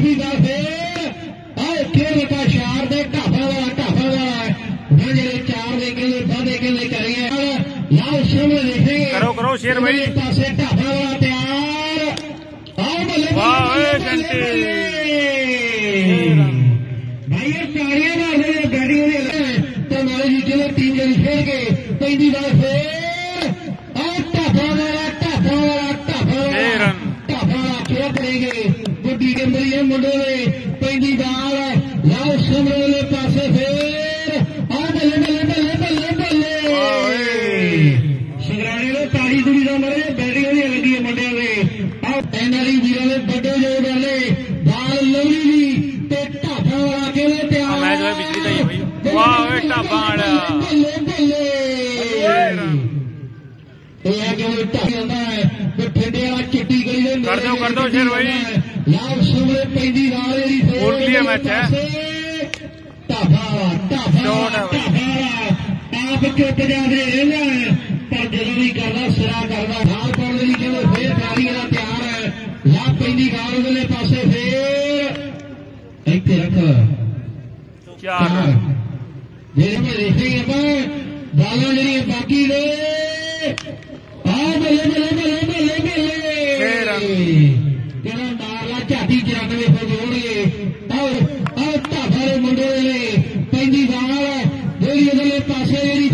ਬੀਬੀ ਦਾ ਫੇਰ ਆਹ ਕਿਹੜੇ ਬਟਾ ਸ਼ਾਰ ਦੇ ਢਾਬਾ ਵਾਲਾ ਢਾਬਾ ਵਾਲਾ ਮੈਂ ਜਿਹੜੇ ਚਾਰ ਦੇ ਕਿੱਲੇ ਵਾਦੇ ਕਿੱਲੇ ਕਰੇ ਆ ਲਾਓ ਸਾਹਮਣੇ ਦੇਖੇ ਕਰੋ ਕਰੋ ਸ਼ੇਰ ਭਾਈ ਪਾਸੇ ਢਾਬਾ ਵਾਲਾ ਤਿਆਰ ਆਓ ਬੱਲੇ ਵਾਹ ਓਏ ਘੰਟੇ ਭਾਈ ਇਹ ਤਾੜੀਆਂ ਮਾਰਦੇ ਨੇ ਗੱਡੀਆਂ ਦੇ ਤੇ ਨਾਲੇ ਜੀ ਜਿਹੜੇ ਟੀਮ ਜਿਹੜੀ ਖੇਡ ਕੇ ਪੈਂਦੀ ਦਾ ਫੇਰ ਆਹ ਢਾਬਾ ਵਾਲਾ ਢਾਬਾ ਵਾਲਾ ਢਾਬਾ ਵਾਲਾ ਢਾਬਾ ਵਾਲਾ ਖੇਡ ਕਰੇਗੇ ਗੁੱਡੀ ਕੇ ਮਰੀਏ ਮੁੰਡੇ ਨੇ ਪੈਂਦੀ ਬਾਲ ਲਾਓ ਸਮਰੇ ਵਾਲੇ ਪਾਸੇ ਫੇਰ ਆ ਬੱਲੇ ਬੱਲੇ ਬੱਲੇ ਬੱਲੇ ਬੱਲੇ ਵਾਹ ਓਏ। ਸੰਗਰਾਣੇ ਦੇ ਤਾੜੀ ਦੁੜੀ ਦਾ ਮਰੇ ਬੈਟਿੰਗ ਦੀ ਲੱਗੀ ਹੈ ਮੁੰਡਿਆਂ ਦੇ ਆ ਐਨਆਰਈ ਵੀਰਾਂ ਦੇ ਵੱਡੇ ਜੋੜ ਵਾਲੇ ਬਾਲ ਲਵਲੀ ਜੀ ਤੇ ਢਾਬਾ ਵਾਲਾ ਕਿਹੜੇ ਤਿਆਰ ਆ ਮੈਚ ਹੋਇਆ ਬਿਜਲੀ ਦਾ ਹੀ ਹੈ ਬਈ। ਵਾਹ ਓਏ ਢਾਬਾ ਵਾਲਾ। ਬੱਲੇ ਬੱਲੇ ਛੇ ਰਨ। ਇਹ ਆ ਜਿਵੇਂ ਢਾਬਾ ਜਾਂਦਾ ਹੈ ਤੇ ਠੰਡੇ ਵਾਲਾ ਚਿੱਟੀ ਗਲੀ ਦੇ ਕਰ ਦਿਓ, ਕਰ ਦਿਓ ਸ਼ੇਰ ਬਾਈ। कोटलिया मैच है। फिर पानी है। ला पी गाल वाले पास फिर। इतने रख। बाकी ਝਾਟੀ 94 ਫੌਜ ਹੋਣਗੇ ਆਓ ਆਓ ਢਾਬਾ ਦੇ ਮੁੰਡੇ ਨੇ। ਪੈਂਦੀ ਵਾਲ ਜਿਹੜੀ ਅਗਲੇ ਪਾਸੇ ਜਿਹੜੀ